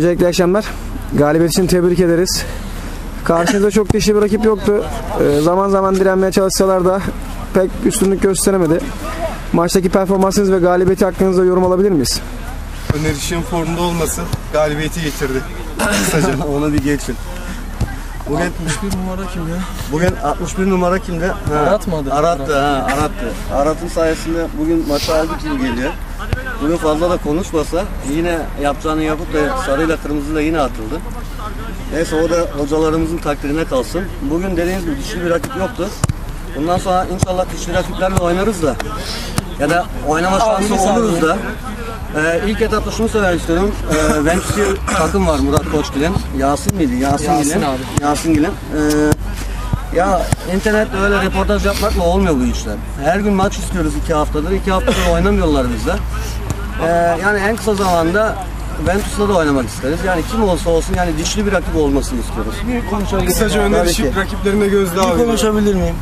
Öncelikle akşamlar. Galibiyet için tebrik ederiz. Karşınızda çok dişli bir rakip yoktu. Ee, zaman zaman direnmeye çalışsalar da pek üstünlük gösteremedi. Maçtaki performansınız ve galibiyeti hakkınızda yorum alabilir miyiz? Öner İş'in formda olması galibiyeti getirdi. Kısaca onu bir geçin. Bugün 61 numara kim ya? bugün 61 numara kimde? Ha, Arat mı adı? Arat'tı ha, Arat'tı. Arat'ın sayesinde bugün maçı aldık gibi geliyor. Bugün fazla da konuşmasa yine yapacağını yapıp da sarıyla kırmızıyla yine atıldı. Neyse o da hocalarımızın takdirine kalsın. Bugün dediğiniz gibi dişli bir rakip yoktu. Bundan sonra inşallah dişli rakiplerle oynarız da ya da oynama şansı oluruz da ee, ilk etapta şunu söylemek istiyorum. Ee, Ventus'u takım var Murat Koçgil'in. Yasin miydi? Yasin, Yasin Gil'in. abi. Yasin Gil'in. Ee, ya internette öyle reportaj yapmakla olmuyor bu işler. Her gün maç istiyoruz iki haftadır. İki haftadır oynamıyorlar bizde. Ee, yani en kısa zamanda Ventus'la da oynamak isteriz. Yani kim olsa olsun yani dişli bir rakip olmasını istiyoruz. Bir konuşabilir Kısaca Tabii Öner ki. Işık rakiplerine gözdağı alıyor. konuşabilir miyim?